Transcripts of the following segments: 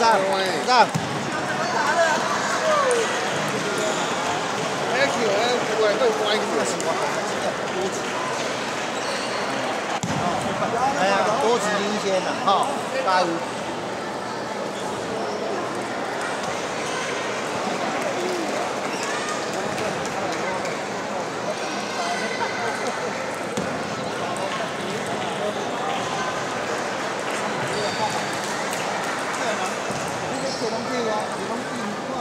让让。哎，呀，多吃新鲜的，哈，加油！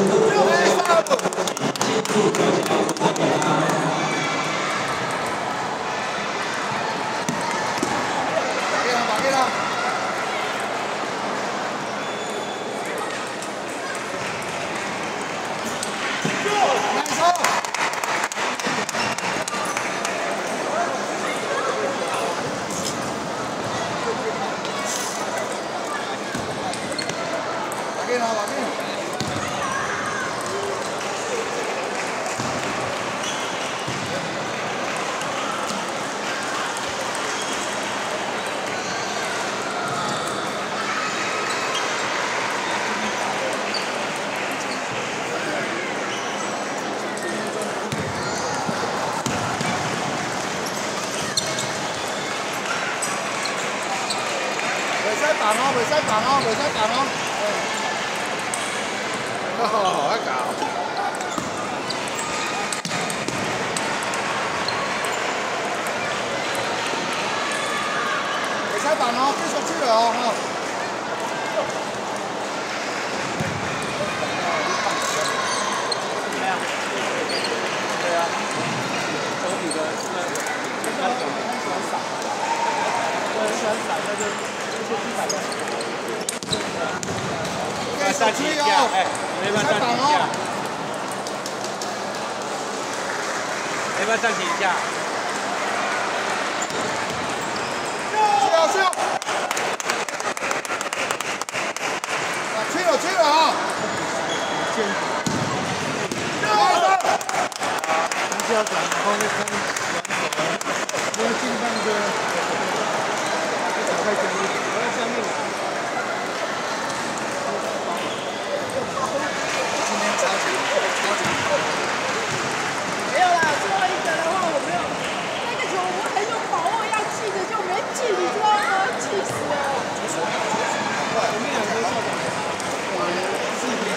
打哦，未使打哦，未使打哦。哎，好好一搞。未使打哦，继续出来哦，哈。对啊。对啊。手底的，那个，他喜欢闪，对，喜欢闪，那就。再上去一下，哎，没办法上去一下，没办法上去一下。去啊去啊！去了去了啊！先，来，不要转，然后再看转手，不要进半个，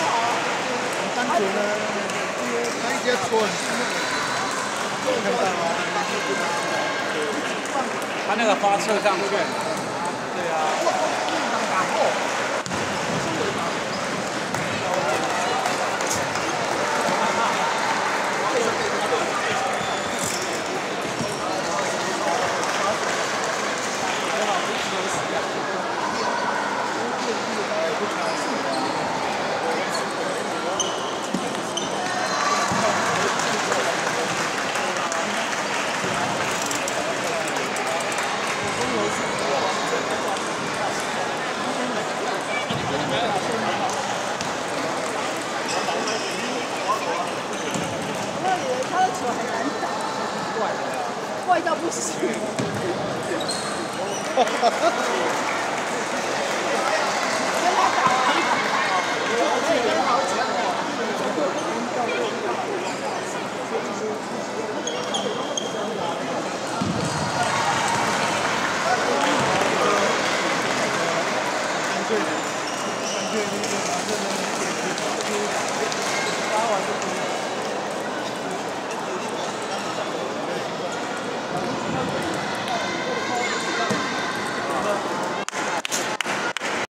好啊。很单纯呢，因为他一直在搓很细看到吗？他那个发车上去。对啊。坏到不行。